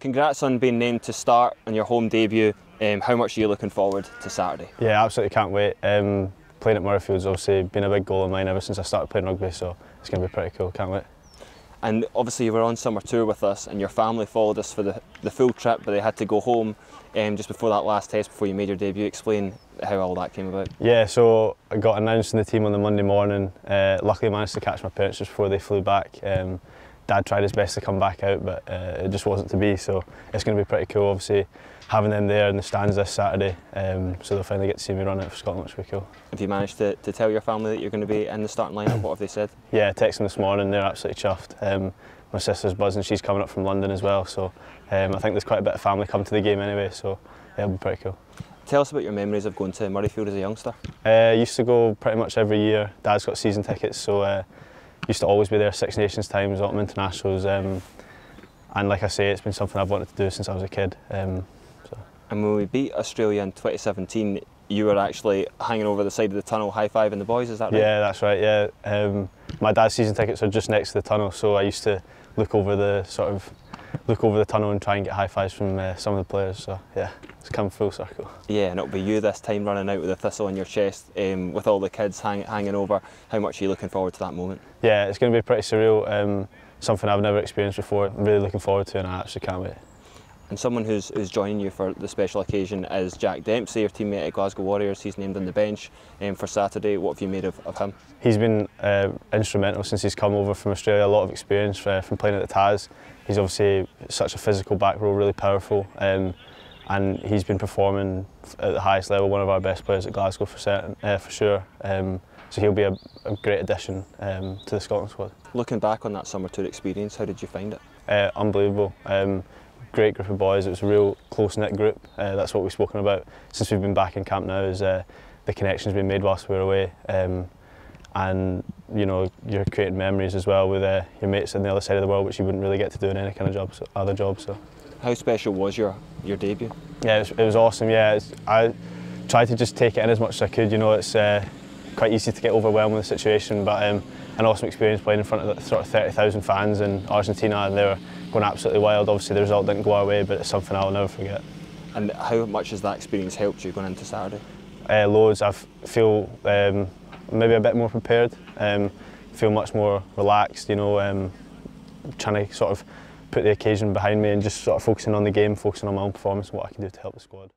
congrats on being named to start on your home debut. Um, how much are you looking forward to Saturday? Yeah, absolutely can't wait. Um, playing at Murrayfield's obviously been a big goal of mine ever since I started playing rugby, so it's going to be pretty cool. Can't wait. And obviously you were on summer tour with us and your family followed us for the, the full trip but they had to go home um, just before that last test before you made your debut. Explain how all that came about. Yeah, so I got announced in the team on the Monday morning. Uh, luckily I managed to catch my parents just before they flew back. Um, Dad tried his best to come back out but uh, it just wasn't to be so it's going to be pretty cool obviously having them there in the stands this Saturday um, so they'll finally get to see me run it for Scotland which will be cool. Have you managed to, to tell your family that you're going to be in the starting lineup? What have they said? Yeah, I texted them this morning, they're absolutely chuffed. Um, my sister's buzzing, she's coming up from London as well so um, I think there's quite a bit of family come to the game anyway so yeah, it'll be pretty cool. Tell us about your memories of going to Murrayfield as a youngster. Uh, I used to go pretty much every year. Dad's got season tickets, so uh, used to always be there Six Nations times, autumn internationals, um, and like I say, it's been something I've wanted to do since I was a kid. Um, so. And when we beat Australia in 2017, you were actually hanging over the side of the tunnel, high fiving the boys. Is that right? Yeah, that's right. Yeah, um, my dad's season tickets are just next to the tunnel, so I used to look over the sort of look over the tunnel and try and get high fives from uh, some of the players. So yeah, it's come full circle. Yeah, and it'll be you this time running out with a thistle on your chest um, with all the kids hang, hanging over. How much are you looking forward to that moment? Yeah, it's going to be pretty surreal. Um, something I've never experienced before. I'm really looking forward to, it and I actually can't wait. And someone who's, who's joining you for the special occasion is Jack Dempsey, your teammate at Glasgow Warriors. He's named on the bench um, for Saturday. What have you made of, of him? He's been uh, instrumental since he's come over from Australia. A lot of experience uh, from playing at the Tahs. He's obviously such a physical back row, really powerful. Um, and he's been performing at the highest level, one of our best players at Glasgow for, certain, uh, for sure. Um, so he'll be a, a great addition um, to the Scotland squad. Looking back on that summer tour experience, how did you find it? Uh, unbelievable. Um, great group of boys. It was a real close-knit group. Uh, that's what we've spoken about since we've been back in camp now. Is uh, the connections being made whilst we were away, um, and you know you're creating memories as well with uh, your mates on the other side of the world, which you wouldn't really get to do in any kind of job, so, other job. So. How special was your your debut? Yeah, it was, it was awesome. Yeah, I tried to just take it in as much as I could. You know, it's uh, quite easy to get overwhelmed with the situation, but um, an awesome experience playing in front of sort of 30,000 fans in Argentina, and they were going absolutely wild. Obviously, the result didn't go our way, but it's something I'll never forget. And how much has that experience helped you going into Saturday? Uh, loads. I feel um, maybe a bit more prepared. Um, feel much more relaxed. You know, um, trying to sort of put the occasion behind me and just sort of focusing on the game, focusing on my own performance and what I can do to help the squad.